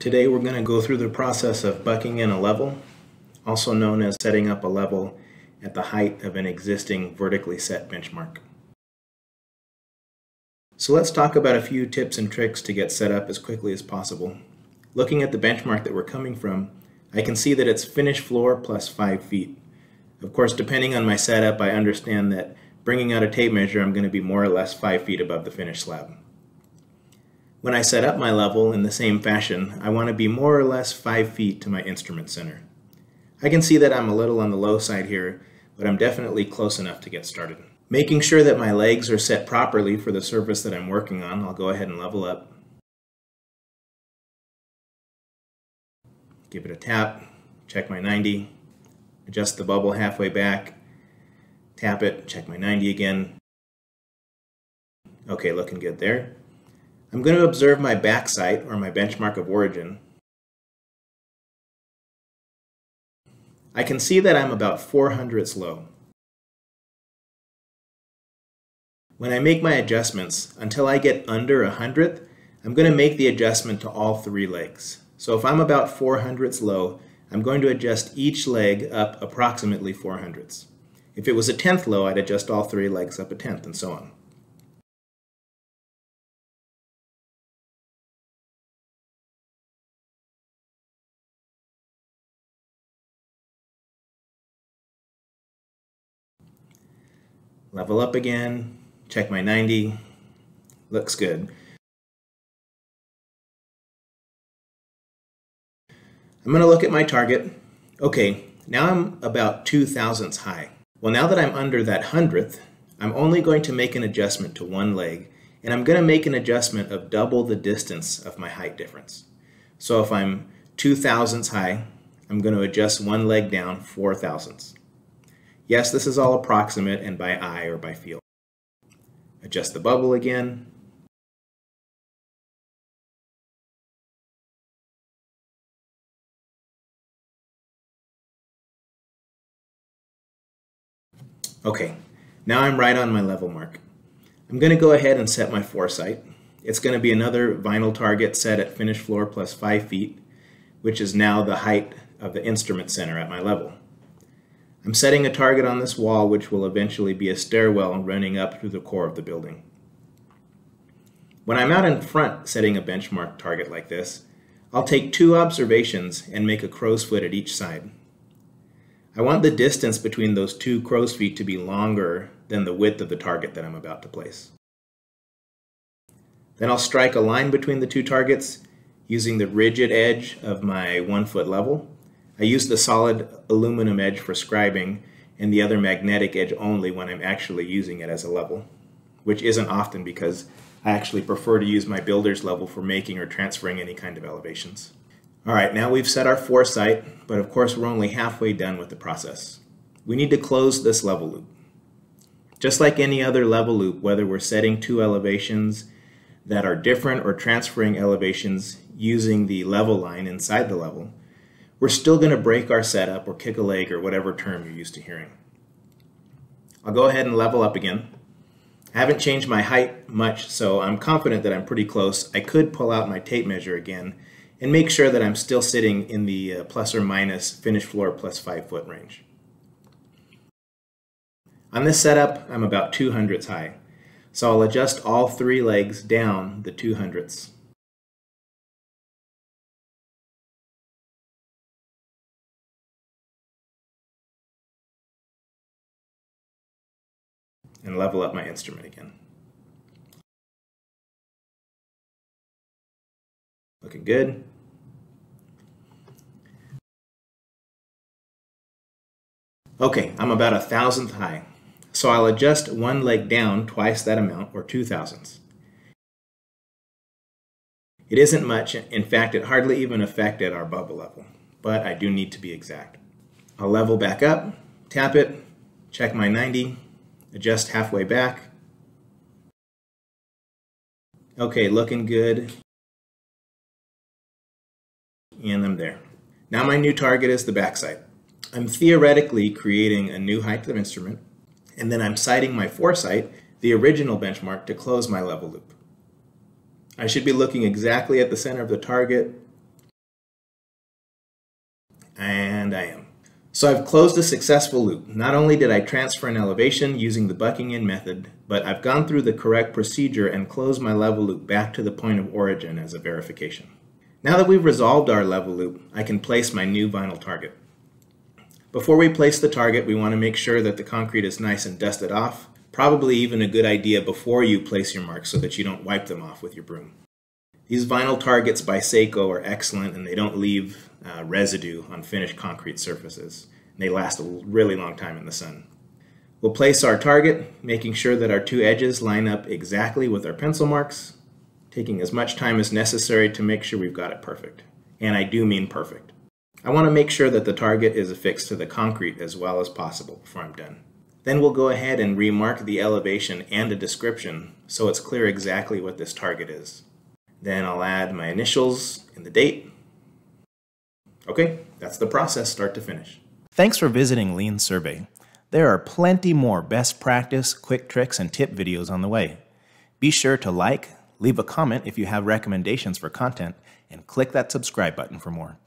Today we're going to go through the process of bucking in a level, also known as setting up a level at the height of an existing vertically set benchmark. So let's talk about a few tips and tricks to get set up as quickly as possible. Looking at the benchmark that we're coming from, I can see that it's finished floor plus 5 feet. Of course, depending on my setup, I understand that bringing out a tape measure, I'm going to be more or less 5 feet above the finished slab. When I set up my level in the same fashion, I want to be more or less 5 feet to my instrument center. I can see that I'm a little on the low side here, but I'm definitely close enough to get started. Making sure that my legs are set properly for the surface that I'm working on, I'll go ahead and level up. Give it a tap, check my 90, adjust the bubble halfway back, tap it, check my 90 again. Okay, looking good there. I'm going to observe my back sight, or my benchmark of origin. I can see that I'm about 4 hundredths low. When I make my adjustments, until I get under a hundredth, I'm going to make the adjustment to all three legs. So if I'm about 4 hundredths low, I'm going to adjust each leg up approximately 4 hundredths. If it was a tenth low, I'd adjust all three legs up a tenth, and so on. Level up again, check my 90, looks good. I'm going to look at my target. Okay, now I'm about 2 thousandths high. Well, now that I'm under that hundredth, I'm only going to make an adjustment to one leg, and I'm going to make an adjustment of double the distance of my height difference. So if I'm 2 thousandths high, I'm going to adjust one leg down 4 thousandths. Yes, this is all approximate and by eye or by feel. Adjust the bubble again. Okay, now I'm right on my level mark. I'm going to go ahead and set my foresight. It's going to be another vinyl target set at finished floor plus 5 feet, which is now the height of the instrument center at my level. I'm setting a target on this wall which will eventually be a stairwell running up through the core of the building. When I'm out in front setting a benchmark target like this, I'll take two observations and make a crow's foot at each side. I want the distance between those two crow's feet to be longer than the width of the target that I'm about to place. Then I'll strike a line between the two targets using the rigid edge of my one foot level I use the solid aluminum edge for scribing and the other magnetic edge only when I'm actually using it as a level, which isn't often because I actually prefer to use my builder's level for making or transferring any kind of elevations. All right, now we've set our foresight, but of course we're only halfway done with the process. We need to close this level loop. Just like any other level loop, whether we're setting two elevations that are different or transferring elevations using the level line inside the level, we're still going to break our setup or kick a leg or whatever term you're used to hearing. I'll go ahead and level up again. I haven't changed my height much, so I'm confident that I'm pretty close. I could pull out my tape measure again and make sure that I'm still sitting in the uh, plus or minus finished floor plus 5 foot range. On this setup, I'm about 2 hundredths high, so I'll adjust all three legs down the 2 hundredths. And level up my instrument again. Looking good. Okay, I'm about a thousandth high, so I'll adjust one leg down twice that amount, or two thousandths. It isn't much, in fact it hardly even affected our bubble level, but I do need to be exact. I'll level back up, tap it, check my 90, adjust halfway back. Okay, looking good. And I'm there. Now my new target is the back sight. I'm theoretically creating a new height of instrument, and then I'm sighting my foresight, the original benchmark, to close my level loop. I should be looking exactly at the center of the target, And I am. So I've closed a successful loop. Not only did I transfer an elevation using the bucking in method, but I've gone through the correct procedure and closed my level loop back to the point of origin as a verification. Now that we've resolved our level loop, I can place my new vinyl target. Before we place the target, we want to make sure that the concrete is nice and dusted off. Probably even a good idea before you place your marks so that you don't wipe them off with your broom. These vinyl targets by Seiko are excellent and they don't leave uh, residue on finished concrete surfaces. They last a really long time in the sun. We'll place our target, making sure that our two edges line up exactly with our pencil marks taking as much time as necessary to make sure we've got it perfect. And I do mean perfect. I want to make sure that the target is affixed to the concrete as well as possible before I'm done. Then we'll go ahead and remark the elevation and a description so it's clear exactly what this target is. Then I'll add my initials and the date. Okay, that's the process start to finish. Thanks for visiting Lean Survey. There are plenty more best practice, quick tricks, and tip videos on the way. Be sure to like, Leave a comment if you have recommendations for content, and click that subscribe button for more.